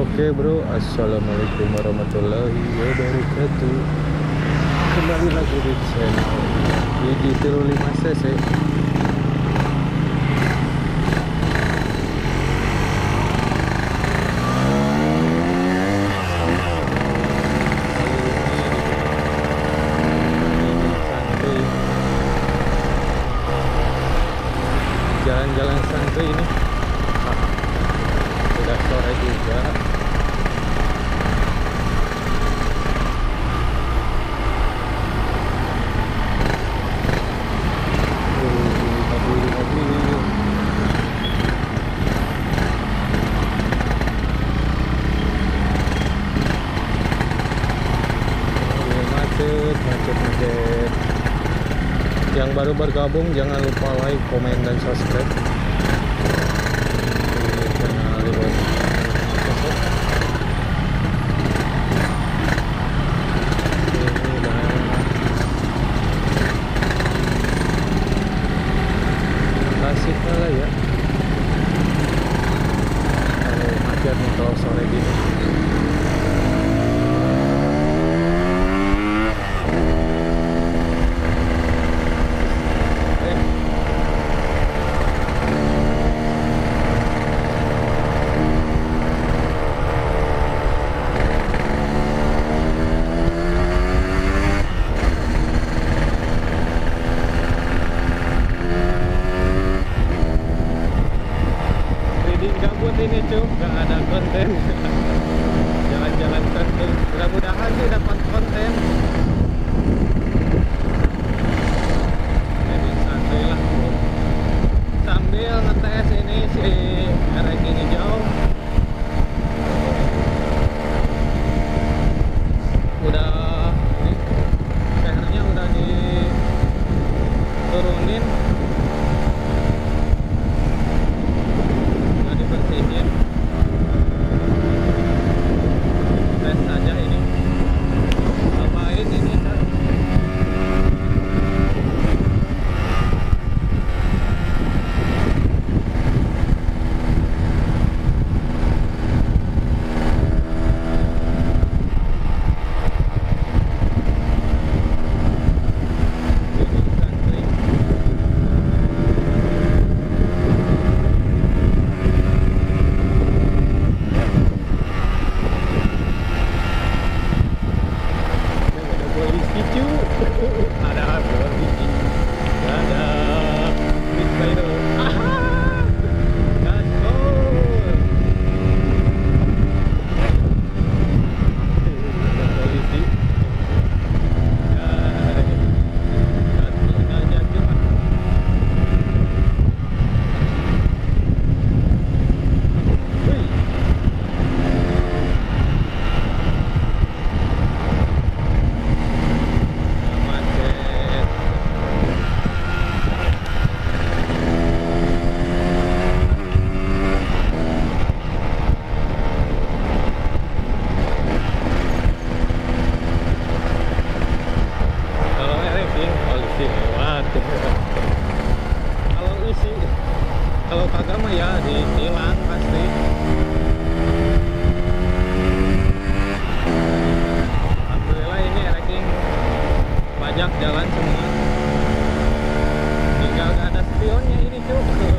Oke bro, Assalamualaikum warahmatullahi wabarakatuh. Kembali lagi di channel Gigi 5 cc baru bergabung jangan lupa like, komen, dan subscribe mudah-mudahan sih kalau isi kalau kagak mah ya ditilang pasti. Alhamdulillah ini ranking pajak jalan semua. Tinggal ada spionnya ini cuy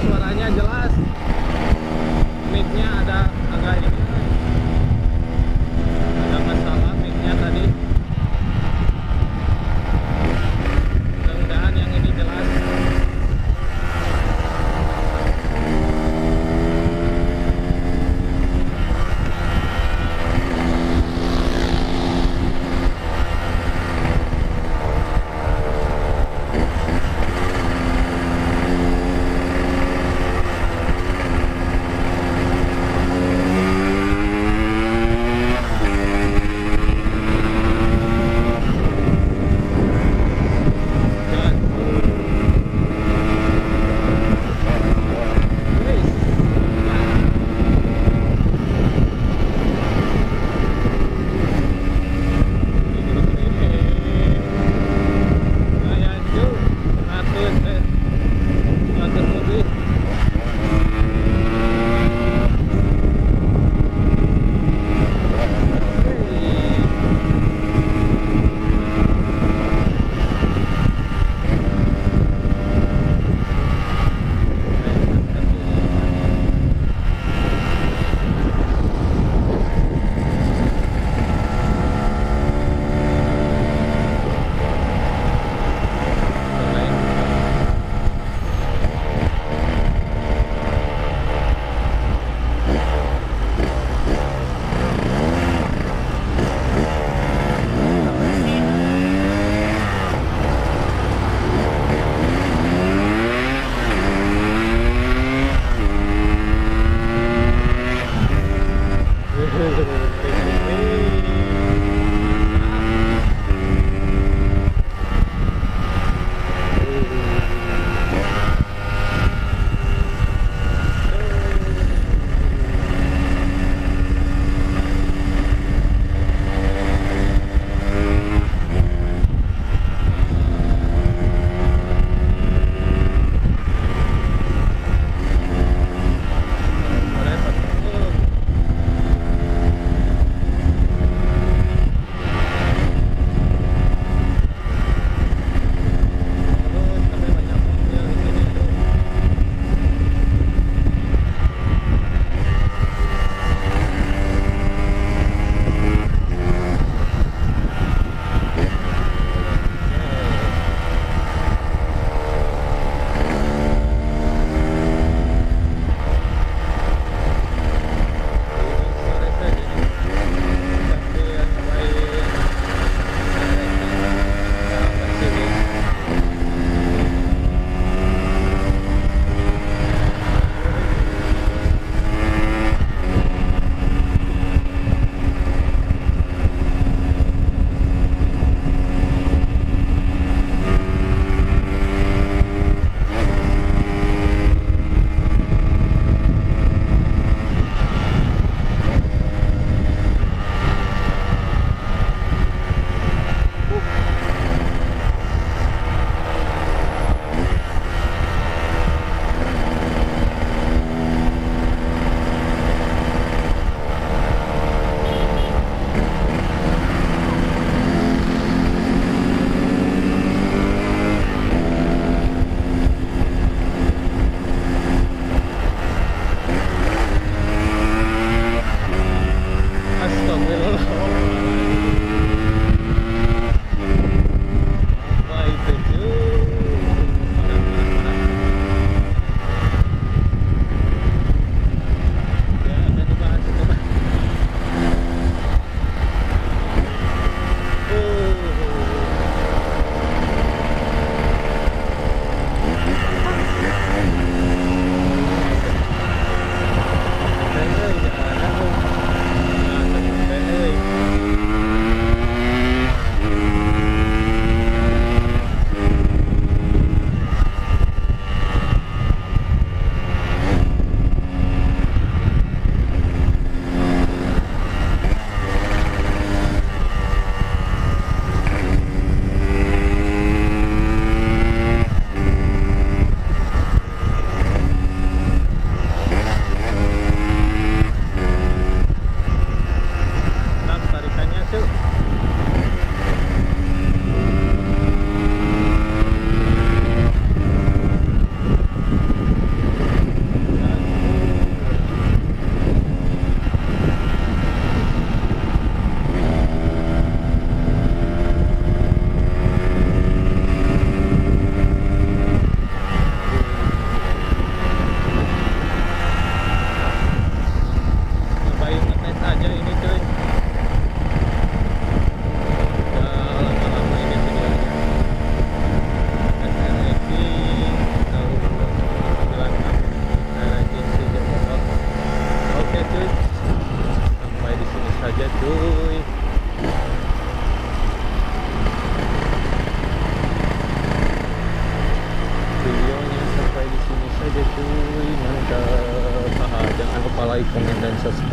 suaranya jelas Ei.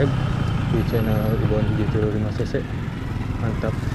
Subscribe di channel Ibuan 75cc mantap